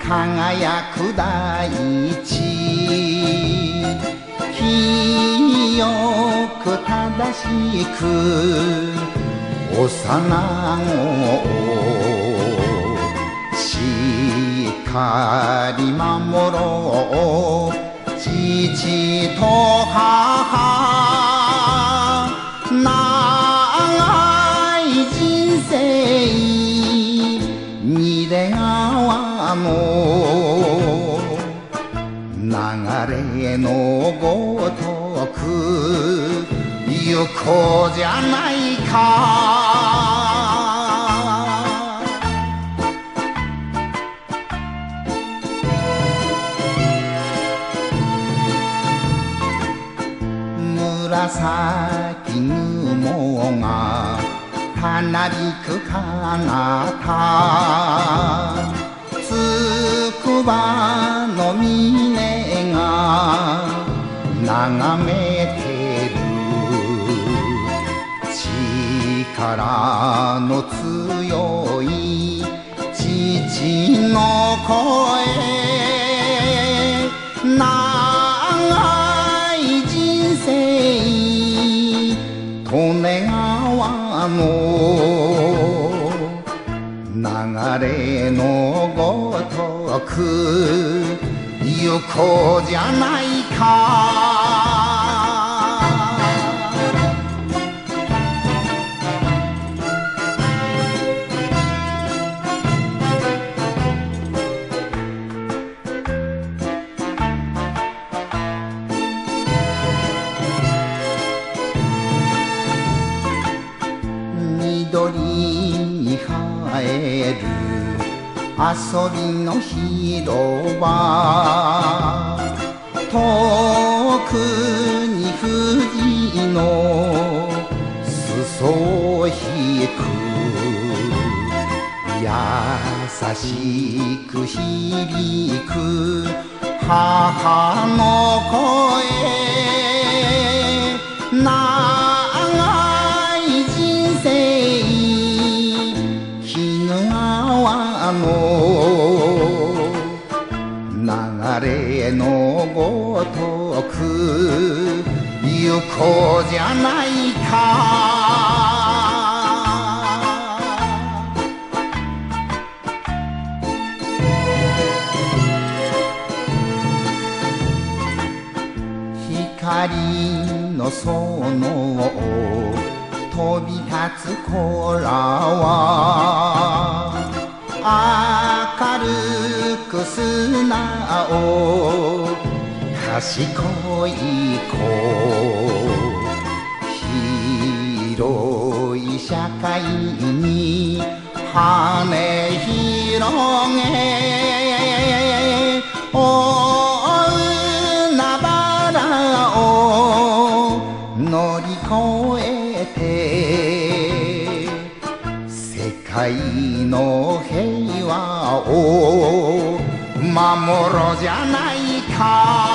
輝く大地清く正しく幼子をしっかり守ろう父と母の流れのごとく行こうじゃないか。紫雲がたなびくかなた。つばの峰が眺めてる力の強い父の声長い人生利根川の流れのごとく横じゃないか。遊びの広場。遠くに富士の裾を引く。優しく響く母の声。れのごとく行こうじゃないか。光の園を飛び立つ子らは明るい素直賢い子広い社会に羽広げ大海原を乗り越えて世界の平和を守ろうじゃないか。